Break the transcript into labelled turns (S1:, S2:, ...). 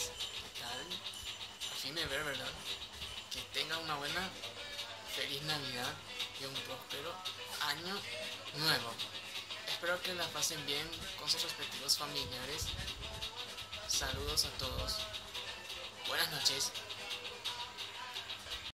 S1: tal? A fin ver, ¿verdad? Que tengan una buena, feliz Navidad y un próspero año nuevo. Espero que la pasen bien con sus respectivos familiares. Saludos a todos. Buenas noches.